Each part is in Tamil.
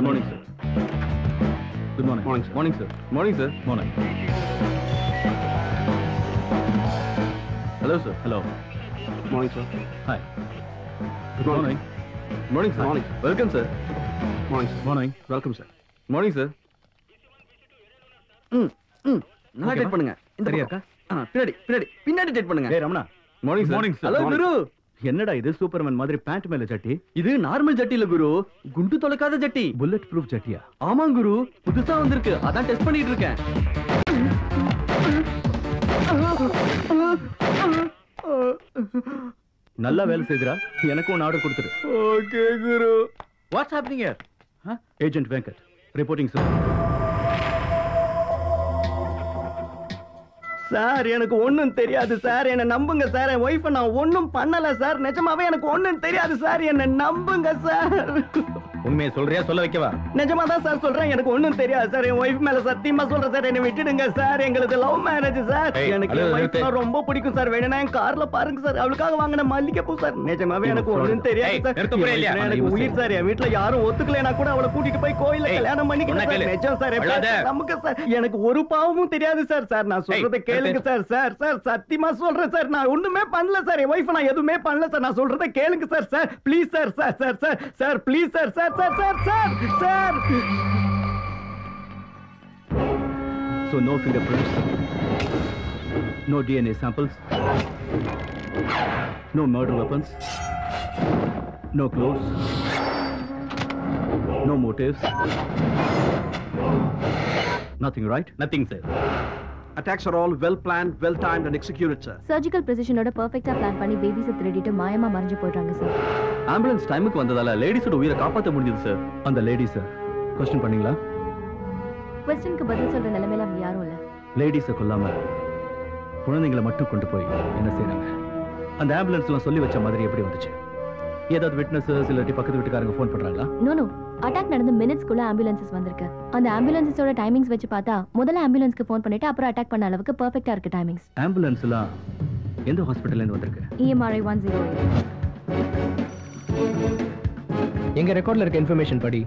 Morning sir good morning morning morning sir morning sir morning hello sir hello morning sir hi good morning morning sir morning welcome sir morning morning welcome sir morning sir ம் ம் நல்லா டேட் பண்ணுங்க இந்த சரியா பக்கம். ஆ, பின்னாடி பின்னாடி பின்னாடி டேட் பண்ணுங்க ஏய் Ramana morning sir Morning, sir. Hello, Morning. Guru. என்னடா இது சூப்பர்மேன் மாதிரி பேண்ட் மேல ஜட்டி இது நார்மல் ஜட்டி இல்ல குரு. குண்டு தொலைக்காத ஜட்டி புல்லட் ப்ரூஃப் ஜட்டியா ஆமாம் குரு. புதுசா வந்திருக்கு. அதான் டெஸ்ட் பண்ணிட்டு இருக்கேன். நல்லா வேலை செய்துடா. எனக்கும் ஒன்று ஆர்டர் கொடுத்துரு okay Guru. What's happening agent Venkat reporting sir sir எனக்கு ஒன்றும் தெரியாது சார். என்னை நம்புங்க சார். என் ஒய்ஃபை நான் ஒன்றும் பண்ணலை சார். நிஜமாவே எனக்கு ஒன்றும் தெரியாது சார். என்னை நம்புங்க சார். உண்மையை சொல்றியா? சொல்ல வைக்கவா? நிஜமா தான் சார் சொல்றேன். எனக்கு ஒண்ணும் தெரியாது சார். என் ஒய்ஃப் மேல சத்தியமா சொல்றேன் சார். என்னை விட்டுடுங்க சார். எங்களுக்கு லவ் மேரேஜ் சார். எனக்கு ரொம்ப பிடிக்கும் சார். வேணும்னா என் கார்ல பாருங்க சார். அவளுக்காக வாங்கின மல்லிகை பூ சார். நிஜமாவே எனக்கு ஒண்ணும் தெரியாது சார். எனக்கு உயிர் சார். என் வீட்ல யாரும் ஒத்துக்கலைனா கூட அவளை கூட்டிட்டு போய் கோயில்ல ஏய், கல்யாணம் பண்ணிக்கிறேன். நிஜம் சார். நம்புங்க சார். எனக்கு ஒரு பாவமும் தெரியாது சார். சார் நான் சொல்றதை கேளுங்க. சார். சார் சார் சத்தியமா சொல்றேன் சார். நான் ஒண்ணுமே பண்ணல சார். என் ஒய்ஃப் நான் எதுவுமே பண்ணல சார். நான் சொல்றதை கேளுங்க sir. Sir please sir. Sir sir sir sir please sir. Sir sir Sir, sir, sir. So no fingerprints, no DNA samples, no murder weapons, no clues, no motives, nothing right? Nothing, sir. Attacks are all well planned, well timed, and executed, sir. Surgical ப்ரெசிஷனோட பர்ஃபெக்ட்டா பிளான் பண்ணி பேபிஸை திருடிட்டு மாயமா மறைஞ்சு போயிட்டாங்க சார் ஆம்புலன்ஸ் டைமுக்கு வந்ததால லேடிஸோட உயிரை காப்பாற்ற முடிஞ்சது சார் அந்த லேடிஸ் கொஸ்டின் பண்ணீங்களா? கொஸ்டினுக்கு பதில் சொல்ற நிலைமையில அவங்க யாரும் இல்ல. லேடிஸை கொல்லாம குழந்தைங்களை மட்டும் கொண்டு போய் என்ன செய்றாங்க? அந்த ஆம்புலன்ஸ்லாம் சொல்லி வச்ச மாதிரி எப்படி வந்துச்சு? ஏதாவது விட்னஸஸ் இல்லாட்டி பக்கத்து வீட்டுக்காரங்க ஃபோன் பண்றாங்களா? நோ நோ அட்டாக் நடந்த மினிட்ஸ்க்குள்ள ஆம்புலன்சஸ் வந்திருக்கு. அந்த ஆம்புலன்சஸோட டைமிங்ஸ் வச்சு பார்த்தா முதல்ல ஆம்புலன்ஸ்க்கு ஃபோன் பண்ணிட்டு அப்புறம் அட்டாக் பண்ண அளவுக்கு பெர்ஃபெக்ட்டா இருக்கு டைமிங்ஸ் ஆம்புலன்ஸ்லாம் எந்த ஹாஸ்பிட்டல்ல இருந்து வந்திருக்கு இஎம்ஆர்ஐ ஒன் ஜீரோ எங்க ரெக்கார்ட்ல இருக்க இன்ஃபர்மேஷன் படி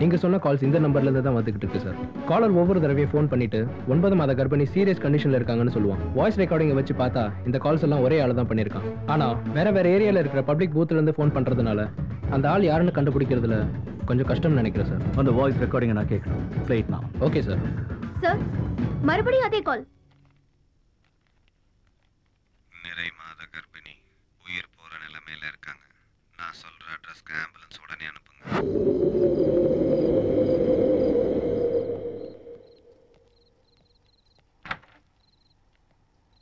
நீங்க சொன்ன கால்ஸ் இந்த நம்பர்ல இருந்து தான் வந்துகிட்டு இருக்கு சார் காலர் ஒவ்வொரு தடவையும் ஃபோன் பண்ணிட்டு ஒன்பது மாத கர்ப்பிணி சீரியஸ் கண்டிஷன்ல இருக்காங்கன்னு சொல்லுவான். வாய்ஸ் ரெக்கார்டிங்கை வச்சு பார்த்தா இந்த கால்ஸ் எல்லாம் ஒரே ஆள் தான் பண்ணியிருக்கான். ஆனா வேற வேற ஏரியால இருக்கிற பப்ளிக் பூத்ல இருந்து ஃபோன் பண்றதுனால அந்த ஆள் யாருன்னு கண்டுபிடிக்கிறதுல கொஞ்சம் கஷ்டம்னு நினைக்கிறேன் சார் அந்த வாய்ஸ் ரெக்கார்டிங்கை நான் கேட்கணும். ஃப்ளைட் நான் ஓகே சார் சார் மறுபடியும் அதே கால் நிறை மாத கர்ப்பிணி உயிர் போற நிலைமையில இருக்காங்க. நான் சொல்ற அட்ரஸ்க்கு ஆம்புலன்ஸ் உடனே அனுப்புங்க.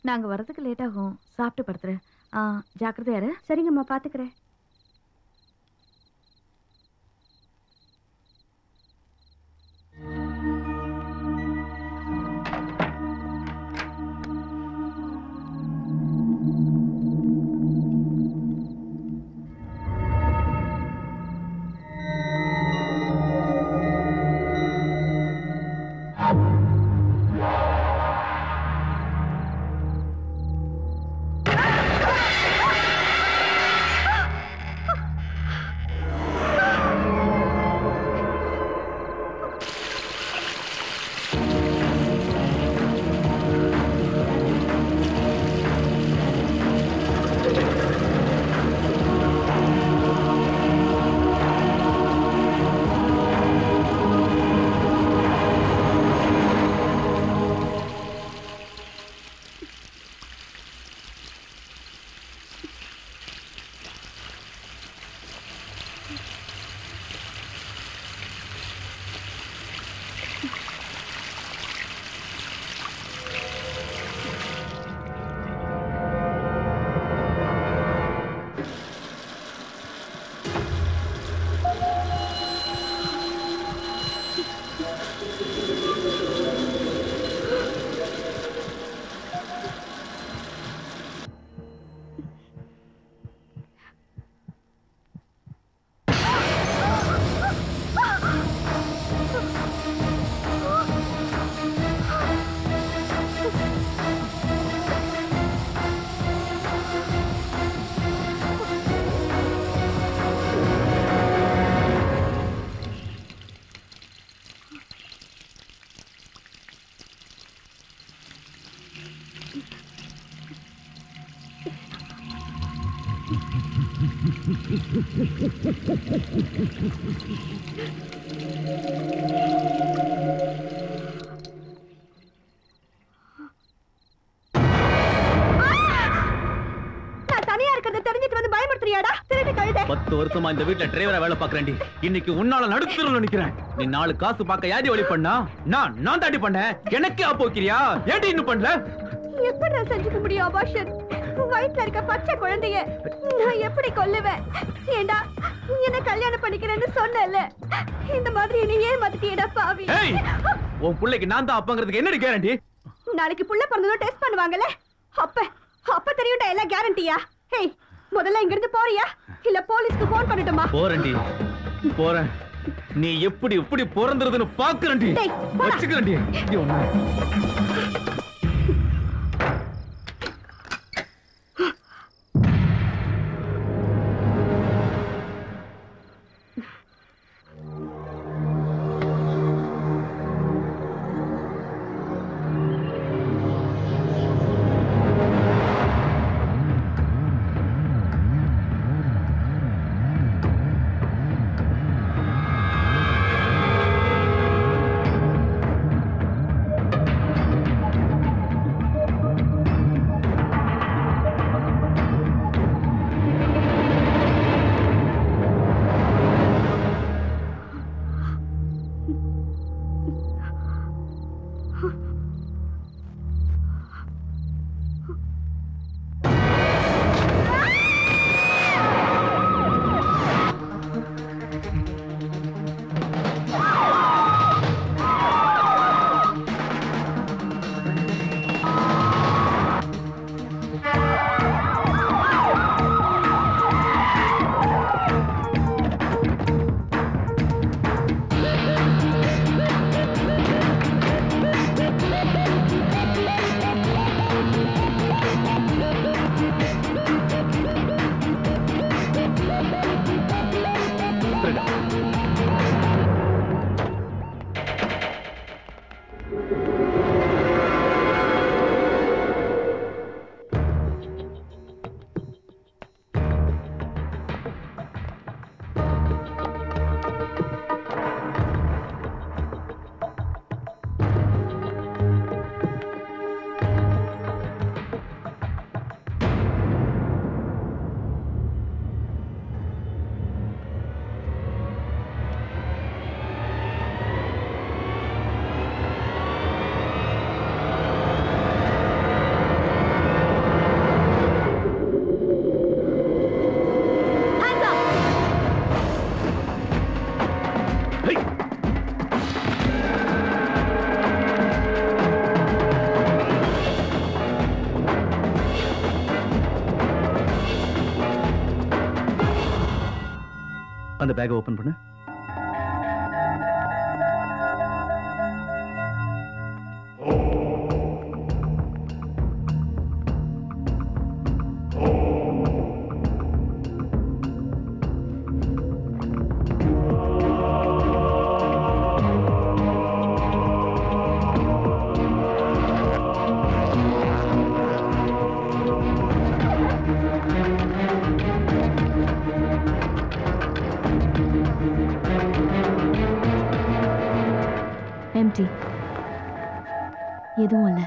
நாங்க வரதுக்கு லேட் ஆகும். சாப்பிட்டு படுத்துறேன் ஆ ஜாக்கிரதையா இரு. சரிங்கம்மா பாத்துக்கிறேன். பத்து வருஷமா இந்த வீட்ல டிரைவரா வேலை பாக்குறேன்டி இன்னைக்கு உன்னால நடுத்தருல நிக்கிறேன். நீ நாலு காசு பார்க்க யாரி வழி பண்ணா? நான் நான் தாண்டி பண்ணேன். எனக்கே ஆப்பு வைக்கிறியா? ஏன்டி இன்னும் பண்ணல? எப்படி செஞ்சுக்க முடியும் வயிற்றுல இருக்க பச்சை குழந்தைய நான் எப்படி கொல்லுவேன்? ஏண்டா என்ன கல்யாணம் பண்ணிக்கிறேன்னு சொன்னல இந்த மாதிரி என்ன ஏமாத்திட்டியடா பாவி. உன் பிள்ளைக்கு நான் தான் அப்பங்கிறதுக்கு என்னடி கேரண்டி நாளைக்கு புள்ள பிறந்ததும் டெஸ்ட் பண்ணுவாங்கல்ல? அப்ப அப்ப தெரியும்டா எல்லாம் கேரண்டியா ஹேய் முதல்ல இங்க இருந்து போறியா? இல்ல போலீஸ்க்கு போன் பண்ணட்டுமா? போறேன்டி. போறேன். நீ எப்படி எப்படி பிறந்துருதுன்னு பாக்குறேன்டி. வச்சுக்கிறேன்டி அந்த பேக்கை ஓபன் பண்ணு. எம்டி எதுவும் இல்லை.